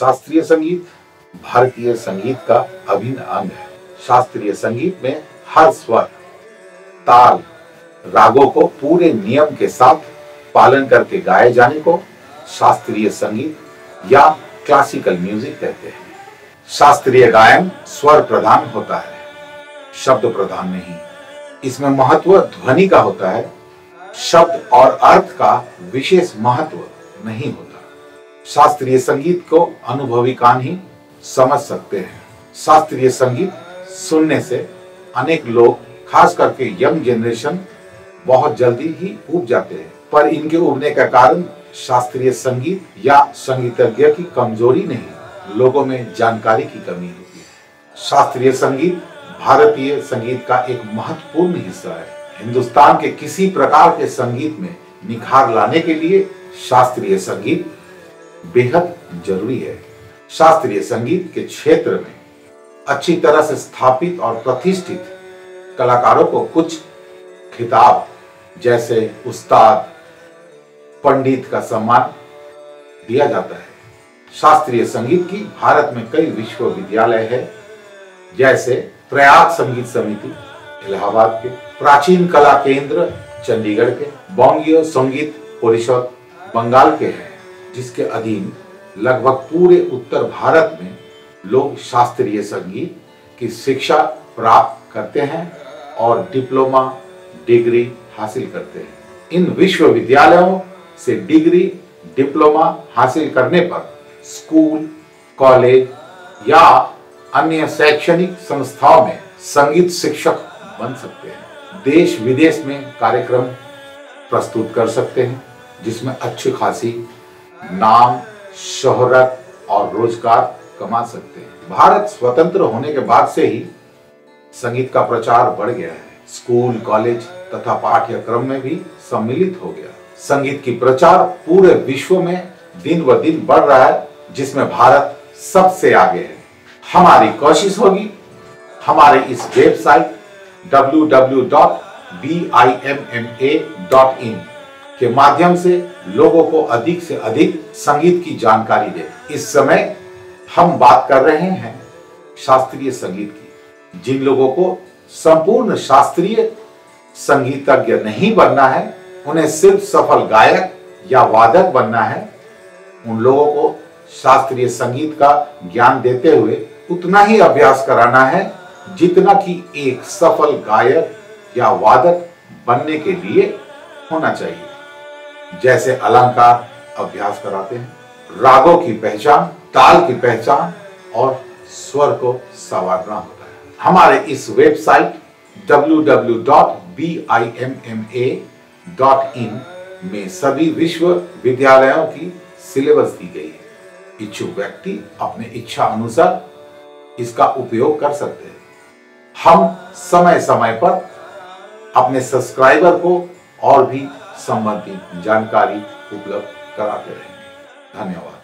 शास्त्रीय संगीत, भारतीय संगीत का अभिन्न अंग है। शास्त्रीय संगीत में हर स्वर, ताल, रागों को पूरे नियम के साथ पालन करके गाए जाने को शास्त्रीय संगीत या क्लासिकल म्यूज़िक कहते हैं। शास्त्रीय गायन स्वर प्रधान होता है, शब्द प्रधान नहीं। इसमें महत्व ध्वनि का होता है, शब्द और अर्थ का विशेष महत्व नहीं होता। शास्त्रीय संगीत को अनुभवी कान ही समझ सकते हैं। शास्त्रीय संगीत सुनने से अनेक लोग, खास करके यंग जनरेशन बहुत जल्दी ही उब जाते हैं। पर इनके उबने का कारण शास्त्रीय संगीत या संगीतज्ञ की कमज़ोरी नहीं, लोगों में जानकारी की कमी होती है। शास्त्रीय संगीत भारतीय संगीत का एक महत्वपूर्ण हिस्सा है। हिंदुस्तान के किसी प्रकार के संगीत में निखार लाने के लिए शास्त्रीय संगीत बेहद ज़रूरी है। शास्त्रीय संगीत के क्षेत्र में अच्छी तरह से स्थापित और प्रतिष्ठित कलाकारों को कुछ खिताब, जैसे उस्ताद, पंडित का सम्मान दिया जाता है। शास्त्रीय संगीत की भारत में कई विश्वविद्यालय है, जैसे प्रयाग संगीत समिति, इलाहाबाद के प्राचीन कला केंद्र, चंडीगढ़ के बंगीय संगीत परिषद, बंगाल के हैं। जिसके अधीन लगभग पूरे उत्तर भारत में लोग शास्त्रीय संगीत की शिक्षा प्राप्त करते हैं और डिप्लोमा, डिग्री हासिल करते हैं। इन विश्वविद्यालयों से डिग्री, डिप्लोमा हासिल करने पर स्कूल, कॉलेज या अन्य शैक्षणिक संस्थाओं में संगीत शिक्षक बन सकते हैं। देश विदेश में कार्यक्रम प्रस्तुत कर सकते हैं, जिसमें अच्छी खासी नाम, शोहरत और रोज़गार कमा सकते हैं। भारत स्वतंत्र होने के बाद से ही संगीत का प्रचार बढ़ गया है। स्कूल, कॉलेज तथा पाठ्यक्रम में भी सम्मिलित हो गया। संगीत की प्रचार पूरे विश्व में दिन ब दिन बढ़ रहा है, जिसमें भारत सबसे आगे है। हमारी कोशिश होगी, हमारे इस वेबसाइट www.bimma.in के माध्यम से लोगों को अधिक से अधिक संगीत की जानकारी दे। इस समय हम बात कर रहे हैं शास्त्रीय संगीत की, जिन लोगों को संपूर्ण शास्त्रीय संगीतज्ञ नहीं बनना है, उन्हें सिर्फ़ सफल गायक या वादक बनना है। उन लोगों को शास्त्रीय संगीत का ज्ञान देते हुए उतना ही अभ्यास कराना है, जितना कि एक सफल गायक या वादक बनने के लिए होना चाहिए। जैसे अलंकार अभ्यास कराते हैं, रागों की पहचान, ताल की पहचान और स्वर को संवारना होता है। हमारे इस वेबसाइट www.bimma.in में सभी विश्वविद्यालयों की सिलेबस दी गई है। इच्छुक व्यक्ति अपने इच्छा अनुसार इसका उपयोग कर सकते हैं। हम समय समय पर अपने सब्सक्राइबर को और भी संबंधित जानकारी उपलब्ध कराते रहेंगे। धन्यवाद।